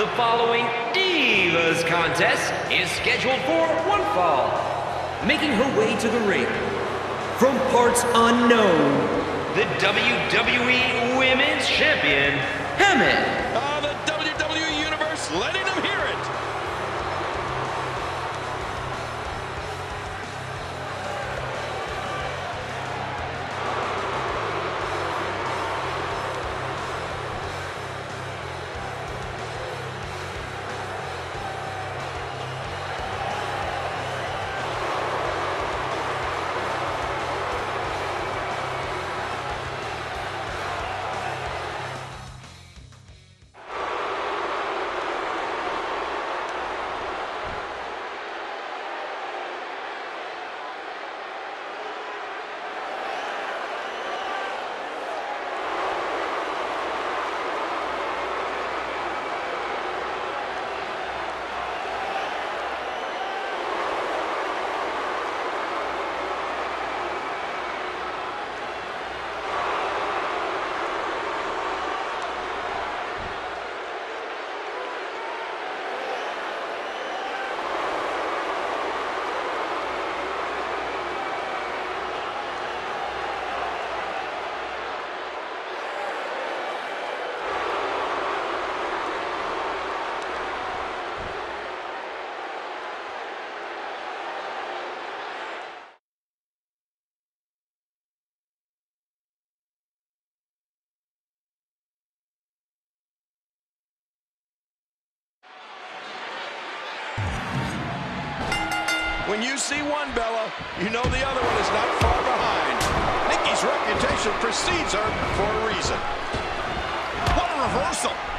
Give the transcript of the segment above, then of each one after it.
The following Divas contest is scheduled for one fall. Making her way to the ring, from parts unknown, the WWE Women's Champion, Hammond. Ah, the WWE Universe letting When you see one, Bella, you know the other one is not far behind. Nikki's reputation precedes her for a reason. What a reversal.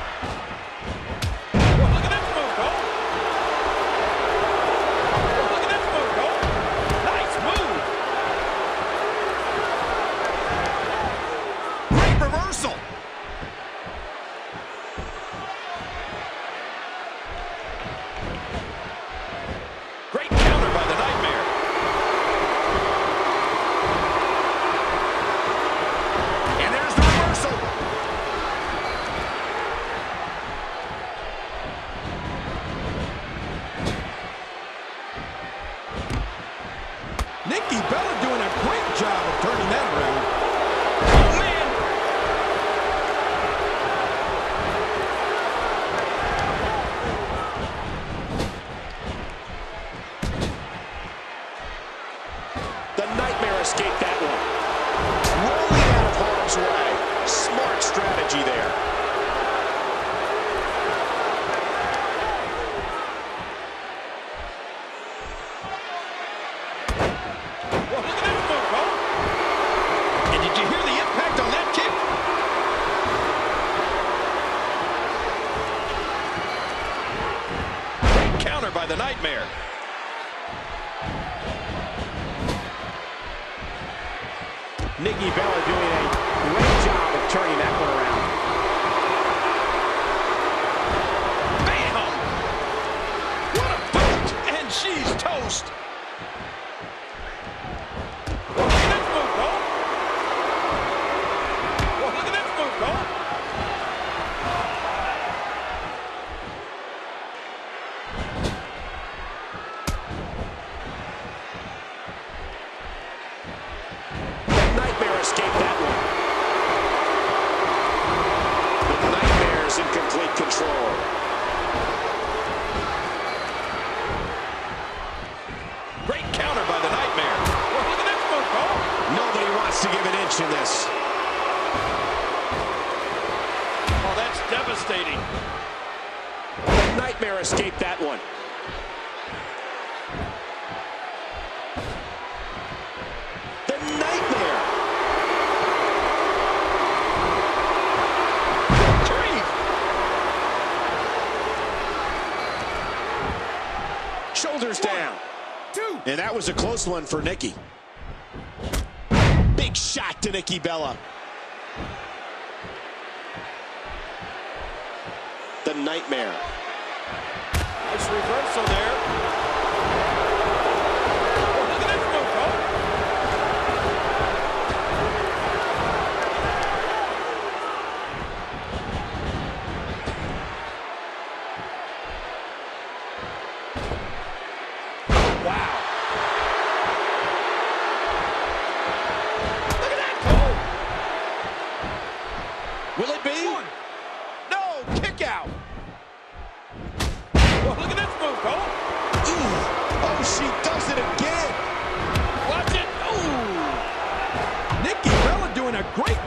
Doing a great job of turning that around. Nightmare. Nikki Bella doing a great job of turning that one around. Bam! What a boot! And she's toast. To give an inch in this. Oh, that's devastating. The Nightmare escaped that one. The Nightmare. Grief. Shoulders down. Two. And that was a close one for Nikki. Big shot to Nikki Bella. The Nightmare. Nice reversal there.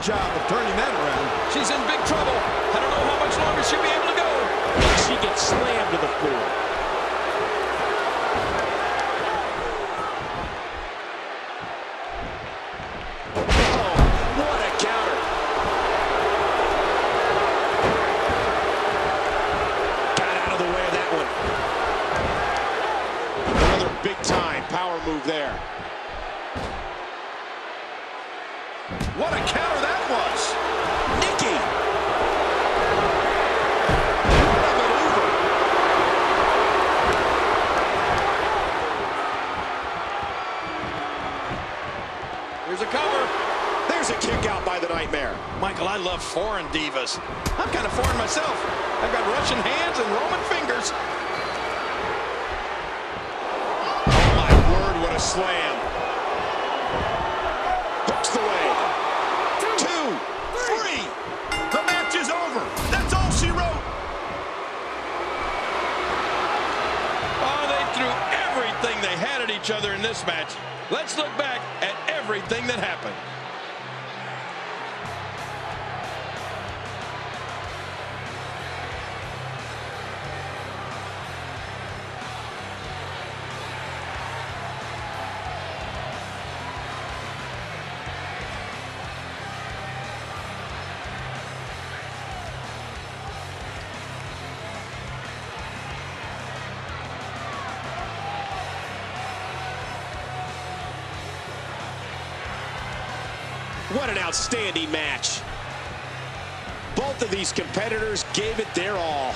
Job of turning that around. She's in big trouble. I don't know how much longer she'll be able to go. She gets slammed to the floor. Oh, what a counter. Got out of the way of that one. Another big time power move there. What a counter Here's a cover. There's a kick out by the Nightmare. Michael, I love foreign divas. I'm kind of foreign myself. I've got Russian hands and Roman fingers. Oh, my word, what a slam. Hooks the way. Two. Three. The match is over. That's all she wrote. Oh, they threw everything they had at each other in this match. Let's look back everything that happened. What an outstanding match. Both of these competitors gave it their all.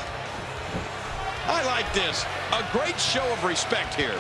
I like this. A great show of respect here.